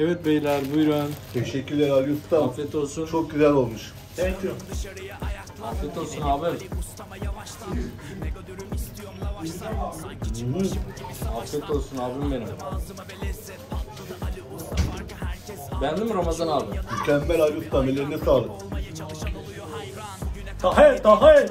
Evet beyler buyurun. Teşekkürler Ali Usta. Afiyet olsun. Çok güzel olmuş. Thank you. Afiyet olsun abi. Afiyet olsun abim benim. Beğendin mi Ramazan abi? Mükemmel Ali Usta. Ellerine sağlık. Tahir, Tahir.